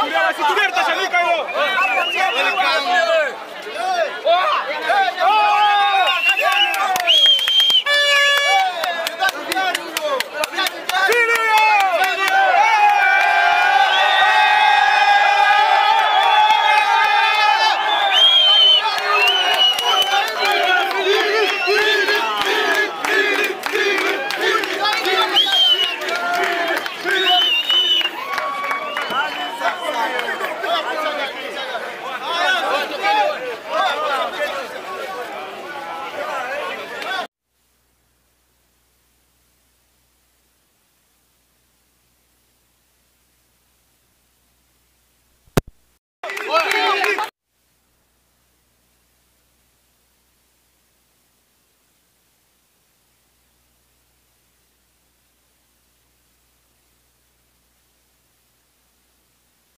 Cuidado, si tú